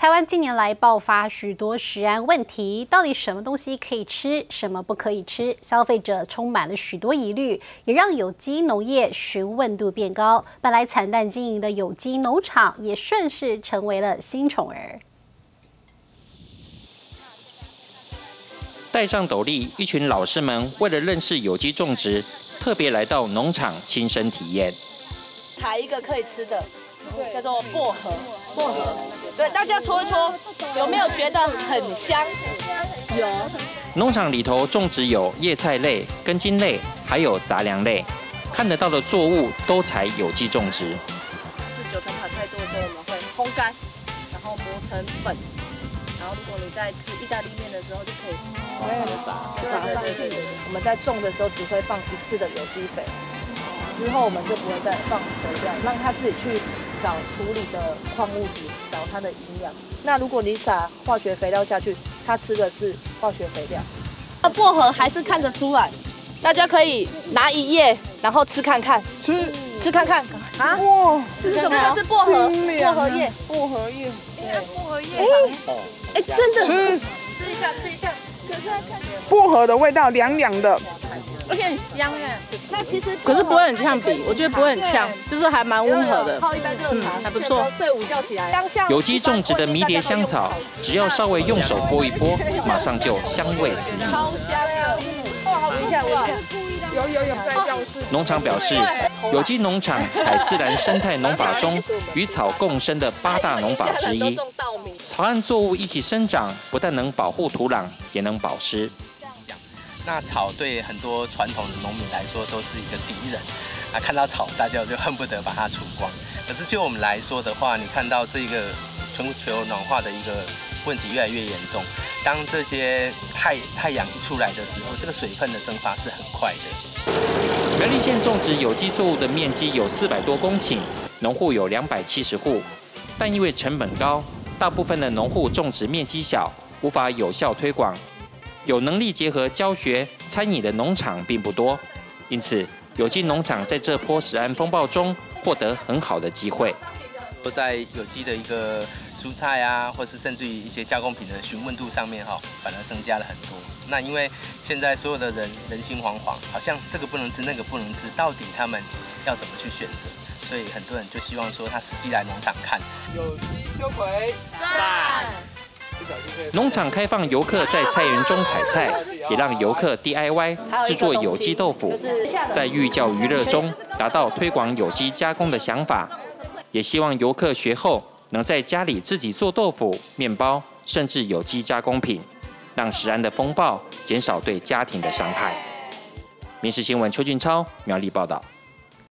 台湾近年来爆发许多食安问题，到底什么东西可以吃，什么不可以吃？消费者充满了许多疑虑，也让有机农业询问度变高。本来惨淡经营的有机农场，也顺势成为了新宠儿。戴上斗笠，一群老师们为了认识有机种植，特别来到农场亲身体验。采一个可以吃的，叫做薄荷。薄荷，对，大家搓一搓，有没有觉得很香？有。农场里头种植有叶菜类、根茎类，还有杂粮类，看得到的作物都采有机种植。是九层塔太多的时候，我们会烘干，然后磨成粉，然后如果你在吃意大利面的时候就可以撒。对对对对，我们在种的时候只会放一次的有机肥。之后我们就不会再放肥料，让它自己去找土里的矿物质，找它的营养。那如果你撒化学肥料下去，它吃的是化学肥料。那薄荷还是看得出来，大家可以拿一叶，然后吃看看，吃吃看看啊！哇，这是什么？这个是薄荷，薄荷叶，薄荷叶，对，薄荷叶。哎，哎，真的，吃吃一下，吃一下。可是看薄荷的味道凉凉的。而且很香哎，那其实可是不会很呛鼻，我觉得不会很呛，就是还蛮温和的，嗯，还不错。睡午觉起来，有机种植的迷迭香草，只要稍微用手拨一拨，马上就香味四溢。超香的，哦，闻一下，闻一下。有有有，在教室。农场表示，有机农场采自然生态农法中与草共生的八大农法之一。草和作物一起生长，不但能保护土壤，也能保湿。那草对很多传统的农民来说都是一个敌人，啊，看到草大家就恨不得把它除光。可是就我们来说的话，你看到这个全球暖化的一个问题越来越严重，当这些太太阳一出来的时候，这个水分的蒸发是很快的。苗栗县种植有机作物的面积有四百多公顷，农户有两百七十户，但因为成本高，大部分的农户种植面积小，无法有效推广。有能力结合教学、餐饮的农场并不多，因此有机农场在这波食安风暴中获得很好的机会。都在有机的一个蔬菜啊，或是甚至于一些加工品的询问度上面哈，反而增加了很多。那因为现在所有的人人心惶惶，好像这个不能吃，那个不能吃，到底他们要怎么去选择？所以很多人就希望说他实际来农场看。有机秋葵，赞。农场开放游客在菜园中采菜，也让游客 DIY 制作有机豆腐，在寓教于乐中达到推广有机加工的想法。也希望游客学后能在家里自己做豆腐、面包，甚至有机加工品，让食安的风暴减少对家庭的伤害。民事新闻邱俊超苗栗报道。